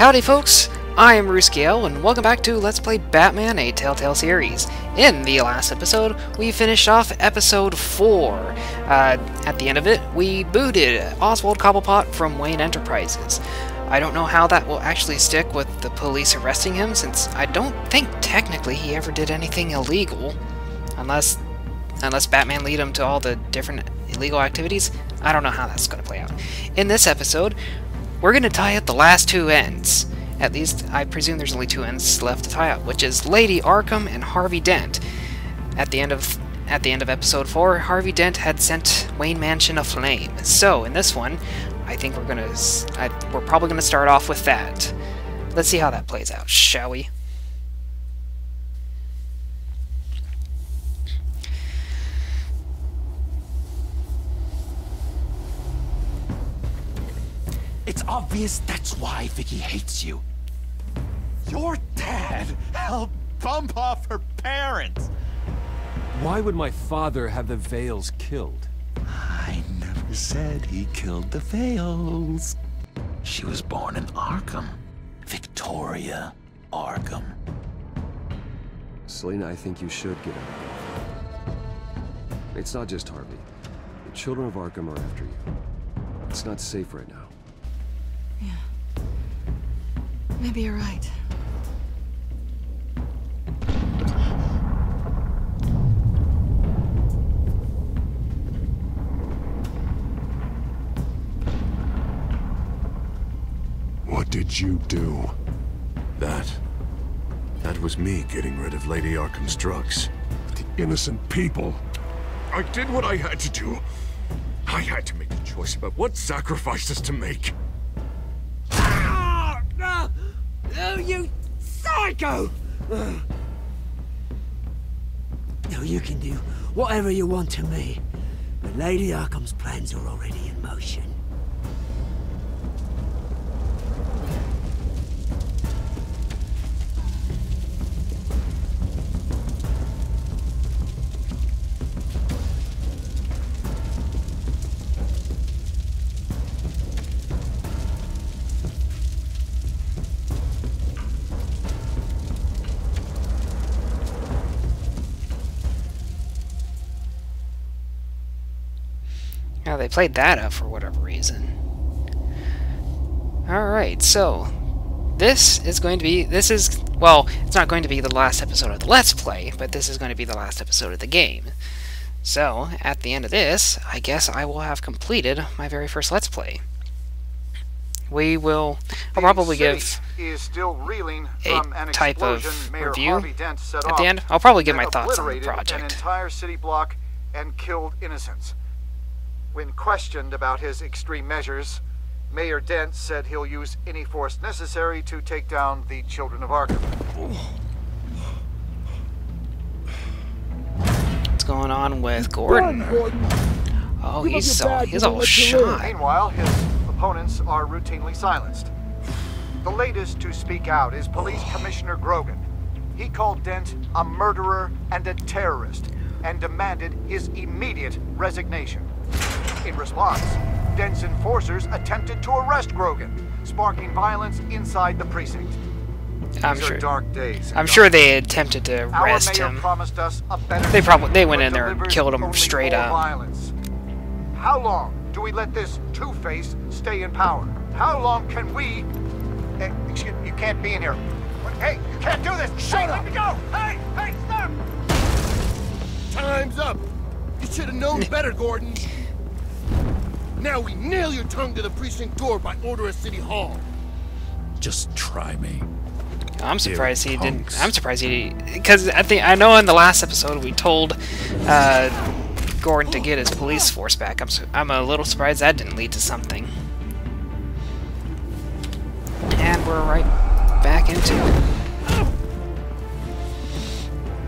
Howdy folks, I am Ruzkiel, and welcome back to Let's Play Batman, a Telltale series. In the last episode, we finished off episode 4. Uh, at the end of it, we booted Oswald Cobblepot from Wayne Enterprises. I don't know how that will actually stick with the police arresting him, since I don't think technically he ever did anything illegal. Unless, unless Batman lead him to all the different illegal activities. I don't know how that's going to play out. In this episode, we're going to tie up the last two ends. At least, I presume there's only two ends left to tie up, which is Lady Arkham and Harvey Dent. At the end of at the end of episode 4, Harvey Dent had sent Wayne Mansion aflame. So, in this one, I think we're gonna we're probably gonna start off with that. Let's see how that plays out, shall we? It's obvious that's why Vicky hates you. Your dad helped bump off her parents. Why would my father have the Vales killed? I never said he killed the Vales. She was born in Arkham. Victoria Arkham. Selina, I think you should get out. It's not just Harvey. The children of Arkham are after you. It's not safe right now. Maybe you're right. What did you do? That. That was me getting rid of Lady Arkham's drugs. The innocent people. I did what I had to do. I had to make a choice about what sacrifices to make. Oh, you psycho! Ugh. No, you can do whatever you want to me, but Lady Arkham's plans are already in motion. They played that up for whatever reason. Alright, so this is going to be this is well, it's not going to be the last episode of the Let's Play, but this is going to be the last episode of the game. So, at the end of this, I guess I will have completed my very first Let's Play. We will I'll probably give is still reeling a from an type of review at the end. I'll probably give my thoughts on the obliterated An project. entire city block and killed innocents. When questioned about his extreme measures, Mayor Dent said he'll use any force necessary to take down the children of Arkham. What's going on with Gordon? Oh, he's all he's all shot. Meanwhile, his opponents are routinely silenced. The latest to speak out is Police Commissioner Grogan. He called Dent a murderer and a terrorist and demanded his immediate resignation. In response, Dent's enforcers attempted to arrest Grogan, sparking violence inside the precinct. I'm These sure. are dark days. I'm sure they attempted to arrest him. promised us a better They probably- they went in there and killed him straight up. Violence. How long do we let this Two-Face stay in power? How long can we? Hey, excuse you can't be in here. Hey, you can't do this. Shut up. Let me go. Hey, hey, stop. Time's up. You should have known better, Gordon. Now we nail your tongue to the precinct door by order of City Hall. Just try me. I'm surprised he didn't. I'm surprised he because I think I know in the last episode we told uh, Gordon to get his police force back. I'm I'm a little surprised that didn't lead to something. And we're right back into it.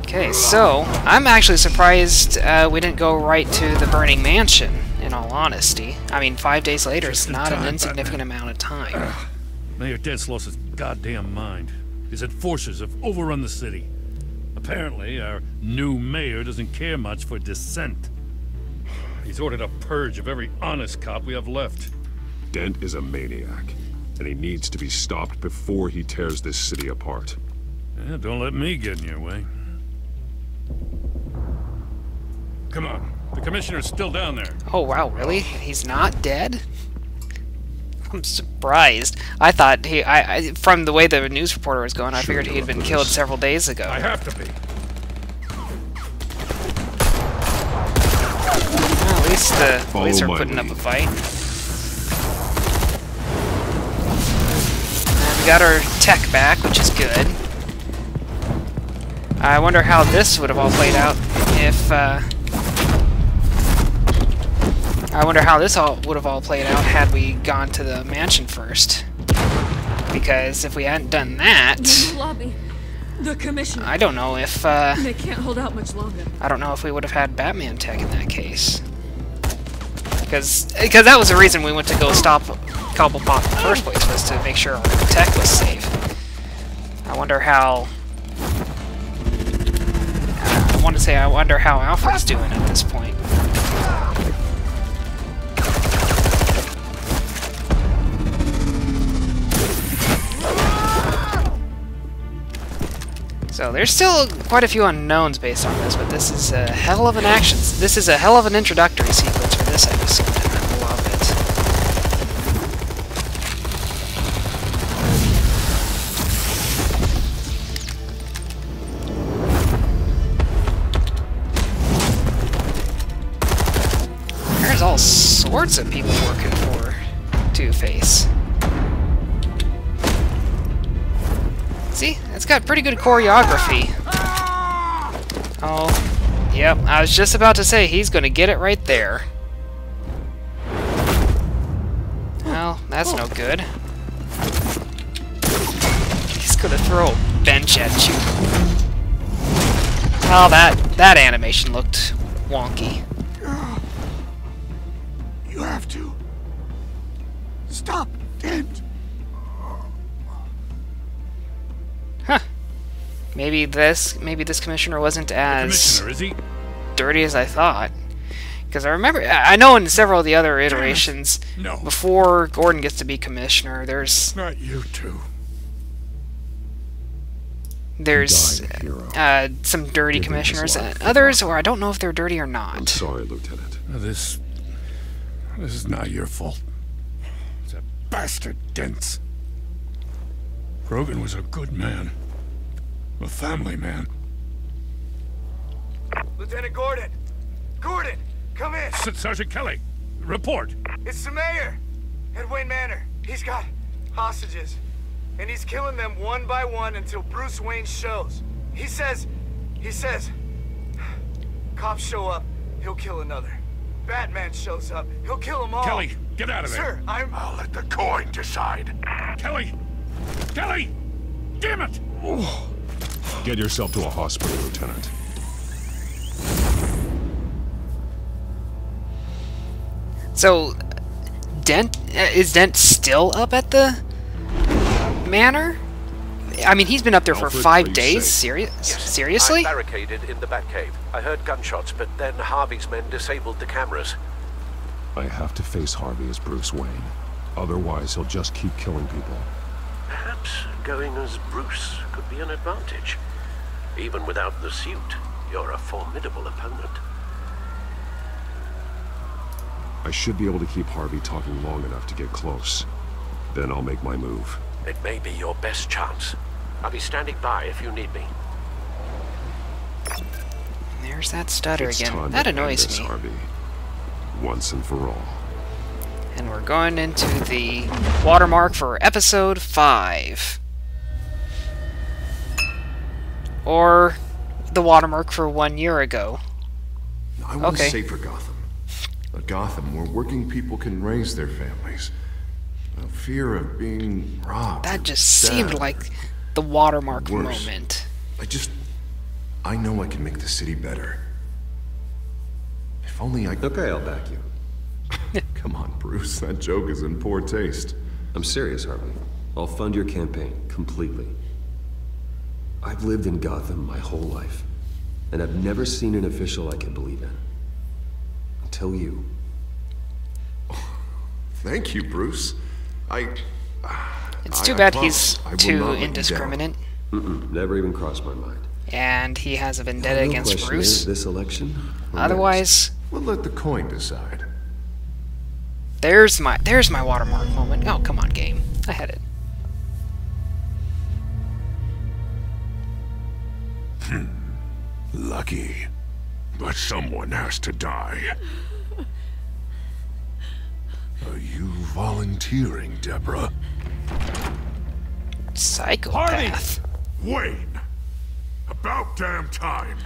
Okay, so I'm actually surprised uh, we didn't go right to the burning mansion. In all honesty, I mean, five days later is Just in not an time, insignificant amount of time. Mayor Dent's lost his goddamn mind. His enforcers have overrun the city. Apparently, our new mayor doesn't care much for dissent. He's ordered a purge of every honest cop we have left. Dent is a maniac. And he needs to be stopped before he tears this city apart. Yeah, don't let me get in your way. Come on. The commissioner's still down there. Oh wow, really? He's not dead? I'm surprised. I thought he, I, I from the way the news reporter was going, I Sure figured he had been this. killed several days ago. I have to be. Well, at least the Follow police are my putting up a fight. And we got our tech back, which is good. I wonder how this would have all played out if, uh... I wonder how this all would have all played out had we gone to the mansion first. Because if we hadn't done that, The lobby. The commissioner. I don't know if, uh... They can't hold out much longer. I don't know if we would have had Batman tech in that case. Because because that was the reason we went to go stop Cobblepot in the first place, was to make sure our tech was safe. I wonder how... I want to say I wonder how Alfred's doing at this point. So there's still quite a few unknowns based on this, but this is a hell of an action. This is a hell of an introductory sequence for this episode, I love it. There's all sorts of people working it's got pretty good choreography. Oh, yep, I was just about to say he's gonna get it right there. Well, that's no good. He's gonna throw a bench at you. Oh, that, that animation looked wonky. You have to. Stop, Dent. Maybe this, maybe this commissioner wasn't as Commissioner, is he? dirty as I thought. Because I remember, I I know in several of the other iterations, No. before Gordon gets to be commissioner, there's Not you two. there's Dying uh, some dirty Giving commissioners, and others Gotham. where I don't know if they're dirty or not. I'm not. sorry, Lieutenant. This. This is not your fault. It's a bastard Dents. Grogan was a good man. A family man. Lieutenant Gordon! Gordon! Come in! S- Sergeant Kelly, report. It's the mayor! At Wayne Manor. He's got hostages. And he's killing them one by one until Bruce Wayne shows. He says... He says... Cops show up, he'll kill another. Batman shows up, he'll kill them all. Kelly, get out of there. Sir, I'm... I'll let the coin decide. Kelly! Kelly! Damn it! Get yourself to a hospital, Lieutenant. So, Dent uh, is Dent still up at the manor? I mean, he's been up there for five are you days. safe? Serious? I'm Seriously? barricaded in the Batcave. I heard gunshots, but then Harvey's men disabled the cameras. I have to face Harvey as Bruce Wayne. Otherwise, he'll just keep killing people. Perhaps going as Bruce could be an advantage. Even without the suit, you're a formidable opponent. I should be able to keep Harvey talking long enough to get close. Then I'll make my move. It may be your best chance. I'll be standing by if you need me. There's that stutter It's again. That annoys this, me. Harvey. Once and for all. And we're going into the watermark for episode 5. Or the watermark for one year ago. I want Okay. a safer Gotham. A Gotham where working people can raise their families. A fear of being robbed. That just seemed like the watermark Worse. moment. I just... I know I can make the city better. If only I... Okay, I'll back you. Come on, Bruce. That joke is in poor taste. I'm serious, Harvey. I'll fund your campaign, completely. I've lived in Gotham my whole life, and I've never seen an official I can believe in. Until you. Thank you, Bruce. I... It's too I bad promise he's too not let you down. indiscriminate, Mm-mm, never even crossed my mind. and he has a vendetta Real against question Bruce. is, this election? or Otherwise, We'll let the coin decide. there's my there's my watermark moment. Oh, come on, game. I had it. Lucky. But someone has to die. Are you volunteering, Deborah? Psychopath. Wayne! About damn time!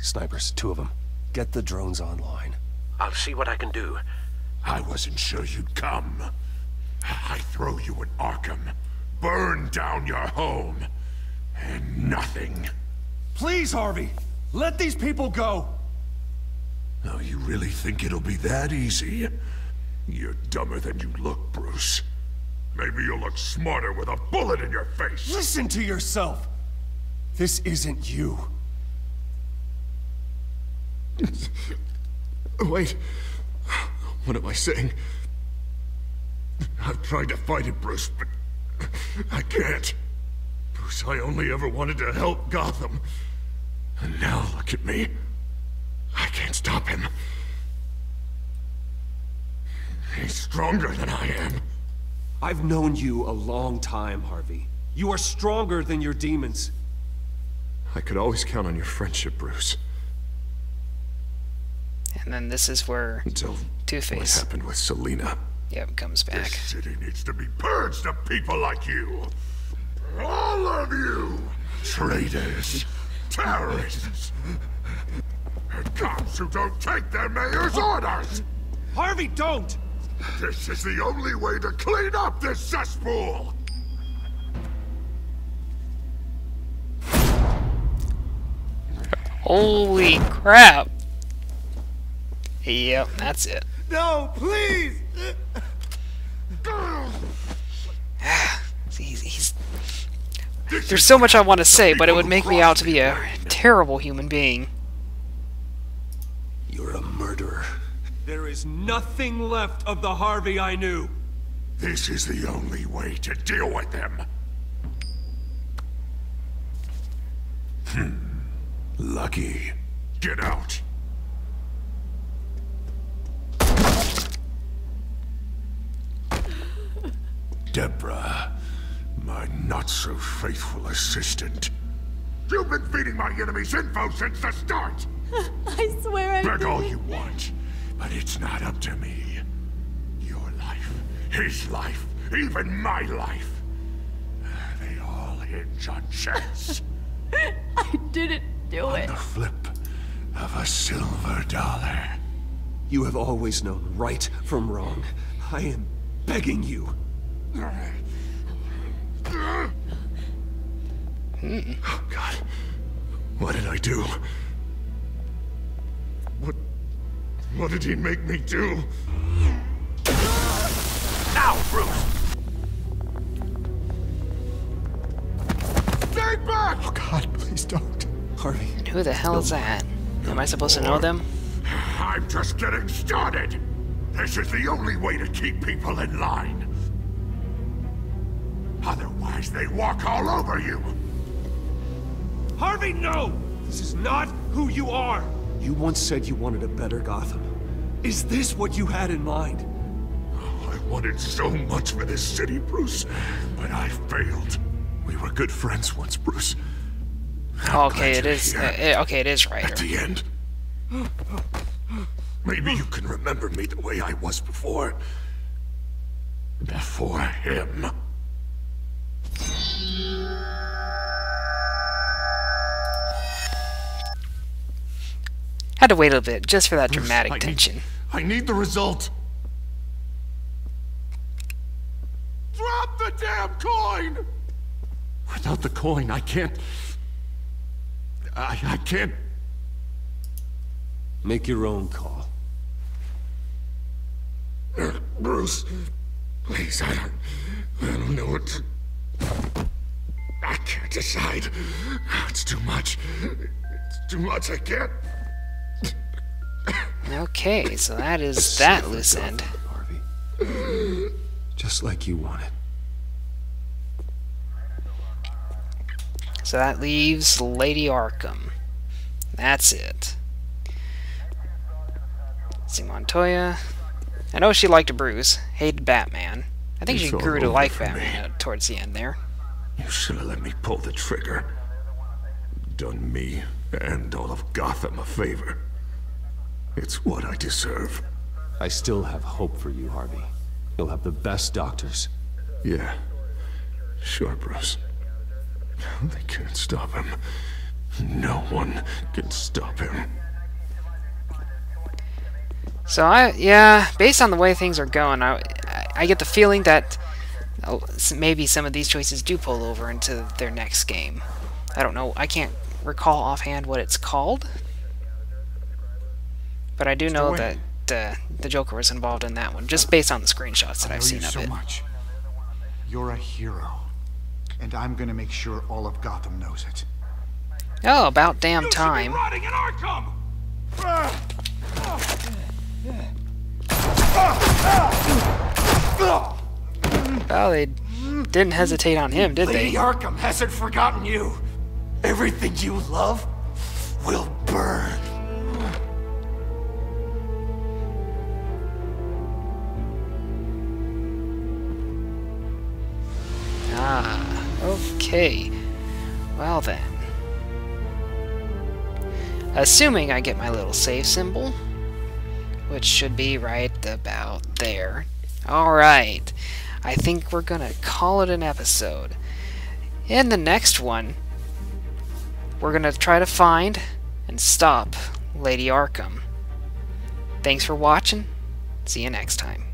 Snipers, two of them. Get the drones online. I'll see what I can do. I wasn't sure you'd come. I throw you in Arkham, burn down your home, and nothing. Please, Harvey! Let these people go! Now you really think it'll be that easy? You're dumber than you look, Bruce. Maybe you'll look smarter with a bullet in your face. Listen to yourself! This isn't you. Wait. What am I saying? I've tried to fight it, Bruce, but I can't. Bruce, I only ever wanted to help Gotham. And now look at me. I can't stop him. He's stronger than I am. I've known you a long time, Harvey. You are stronger than your demons. I could always count on your friendship, Bruce. And then this is where Until Two-Face. what happened with Selina. Yep, comes back. This city needs to be purged of people like you. All of you! Traitors, terrorists, and cops who don't take their mayor's orders! Harvey, don't! This is the only way to clean up this cesspool! Holy crap! Yep, that's it. No, please! He's, he's, there's so much I want to say, but it would make me out to be a terrible human being. You're a murderer. There is nothing left of the Harvey I knew. This is the only way to deal with them. Hmm. Lucky. Get out. Deborah, My not-so-faithful assistant. You've been feeding my enemies info since the start! I swear I Beg all you want, but it's not up to me. Your life, his life, even my life. They all hinge on chance. I didn't do it. the flip of a silver dollar. You have always known right from wrong. I am begging you. Oh, God. What did I do? What... What did he make me do? Now, Bruce! Stay back! Oh God, please don't. Harvey. And who the hell is that? Am I supposed to know them? I'm just getting started. This is the only way to keep people in line. Otherwise, they walk all over you. Harvey, no! This is not who you are! You once said you wanted a better Gotham. Is this what you had in mind? I wanted so much for this city, Bruce, but I failed. We were good friends once, Bruce. okay, it is. Uh, eh, okay, it is right. At the end. Maybe you can remember me the way I was before. Before him. Had to wait a bit just for that Bruce, dramatic I need- tension. I need the result. Drop the damn coin! Without the coin, I can't... I, I can't... Make your own call. Bruce, please, I don't... I don't know what to... I can't decide. It's too much. It's too much, I can't... Okay, so that is that loose end. Just like you wanted. So that leaves Lady Arkham. That's it. see Montoya. I know she liked Bruce, hated Batman. I think It's she grew to like me. Batman towards the end there. You should have let me pull the trigger. Done me and all of Gotham a favor. It's what I deserve. I still have hope for you, Harvey. You'll have the best doctors. Yeah. Sure, Bruce. They can't stop him. No one can stop him. So I, yeah, based on the way things are going, I, I- I get the feeling that oh, maybe some of these choices do pull over into their next game. I don't know. I can't recall offhand what it's called, but I do know that uh, the Joker was involved in that one, just based on the screenshots that I've seen you of so it. much. You're a hero. And I'm gonna make sure all of Gotham knows it. Oh, about damn time. Rotting in Arkham! Well, they didn't hesitate on him, did Lady they? Arkham hasn't forgotten you. Everything you love will burn. Okay. Well then. Assuming I get my little save symbol, which should be right about there. Alright, I think we're gonna call it an episode. In the next one, we're gonna try to find and stop Lady Arkham. Thanks for watching. See you next time.